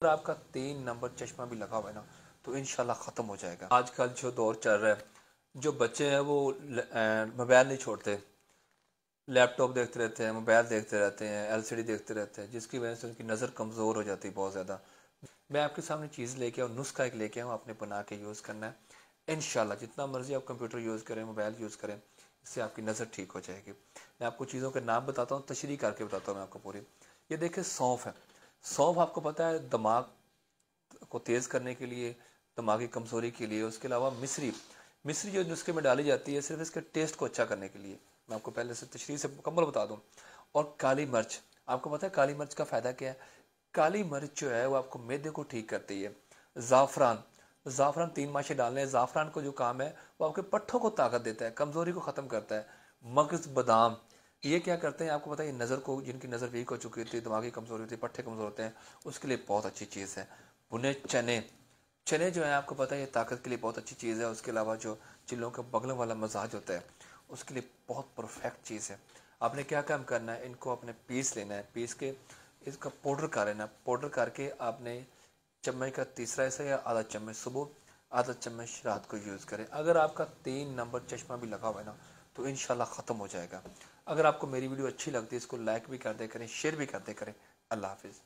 अगर आपका तीन नंबर चश्मा भी लगा हुआ है ना तो इन ख़त्म हो जाएगा। आजकल जो दौर चल रहा है, जो बच्चे हैं वो मोबाइल नहीं छोड़ते। लैपटॉप देखते रहते हैं, मोबाइल देखते रहते हैं, एलसीडी देखते रहते हैं, जिसकी वजह से उनकी नज़र कमज़ोर हो जाती है बहुत ज़्यादा। मैं आपके सामने चीज़ लेके आऊँ नुस्खा एक लेके आऊँ, आपने बना के यूज़ करना है। इन जितना मर्ज़ी आप कंप्यूटर यूज़ करें, मोबाइल यूज़ करें, इससे आपकी नज़र ठीक हो जाएगी। मैं आपको चीज़ों के नाम बताता हूँ तशरी करके बताता हूँ मैं आपको पूरी। ये देखें सौंफ है। सौंफ आपको पता है, दिमाग को तेज़ करने के लिए, दिमागी कमज़ोरी के लिए, उसके अलावा मिश्री मिश्री जो नुस्खे में डाली जाती है सिर्फ़ इसके टेस्ट को अच्छा करने के लिए। मैं आपको पहले से तशरी से मुकम्मल बता दूँ। और काली मिर्च, आपको पता है काली मिर्च का फ़ायदा क्या है? काली मिर्च जो है, वो आपको मैदे को ठीक करती है। ज़ाफ़रान ज़ाफ़रान तीन माशे डालने हैं। ज़ाफ़रान को जो काम है, वो आपके पट्ठों को ताकत देता है, कमज़ोरी को ख़त्म करता है। मगज़ बादाम ये क्या करते हैं, आपको पता है नज़र को, जिनकी नज़र वीक हो चुकी होती है, दिमागी कमज़ोरी होती है, पट्टे कमज़ोर होते हैं, उसके लिए बहुत अच्छी चीज़ है। भुने चने। चने जो है, आपको पता है, ये ताकत के लिए बहुत अच्छी चीज़ है, उसके अलावा जो चिल्लों का बगलों वाला मजाज होता है, उसके लिए बहुत परफेक्ट चीज़ है। आपने क्या काम करना है, इनको अपने पीस लेना है, पीस के इसका पाउडर कर लेना पाउडर करके आपने चम्मच का तीसरा हिस्सा या आधा चम्मच सुबह, आधा चम्मच रात को यूज़ करें। अगर आपका तीन नंबर चश्मा भी लगा हुआ है ना तो इन ख़त्म हो जाएगा। अगर आपको मेरी वीडियो अच्छी लगती है, इसको लाइक भी करते करें शेयर भी करते करें। अल्लाह हाफिज़।